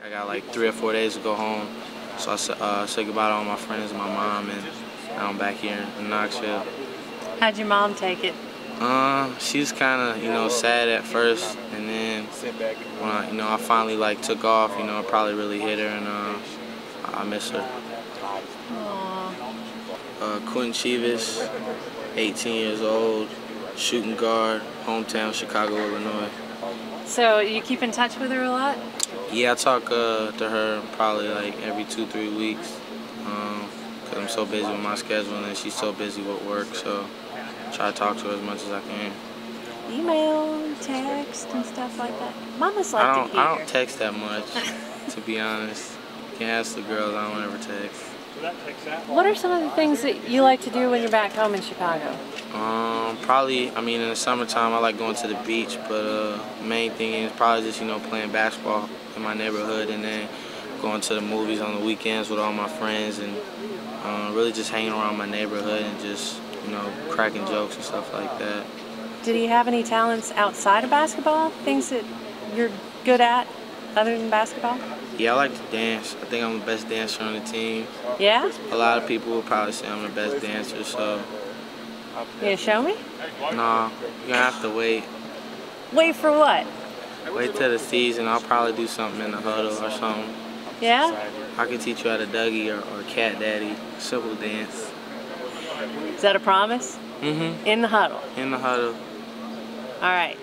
I got like three or four days to go home, so I said, uh, said goodbye to all my friends and my mom, and now I'm back here in Knoxville. How'd your mom take it? Uh, she was kind of, you know, sad at first, and then when I, you know, I finally like took off, you know, it probably really hit her, and uh, I miss her. Aww. Uh, Quinton Chievous, 18 years old, shooting guard, hometown Chicago, Illinois. So you keep in touch with her a lot? Yeah, I talk uh, to her probably like every two, three weeks. Um, cause I'm so busy with my schedule and she's so busy with work, so I try to talk to her as much as I can. Email, text, and stuff like that. Mamas like I don't, to hear. I don't text that much, to be honest. You can ask the girls, I don't ever text. What are some of the things that you like to do when you're back home in Chicago? Um, probably, I mean, in the summertime, I like going to the beach, but uh, main thing is probably just, you know, playing basketball in my neighborhood and then going to the movies on the weekends with all my friends and uh, really just hanging around my neighborhood and just, you know, cracking jokes and stuff like that. Did he have any talents outside of basketball? Things that you're good at other than basketball? Yeah, I like to dance. I think I'm the best dancer on the team. Yeah? A lot of people will probably say I'm the best dancer, so You gonna show me? No, you're gonna have to wait. Wait for what? Wait till the season. I'll probably do something in the huddle or something. Yeah? I can teach you how to Dougie or, or Cat Daddy. Simple dance. Is that a promise? Mm-hmm. In the huddle. In the huddle. All right.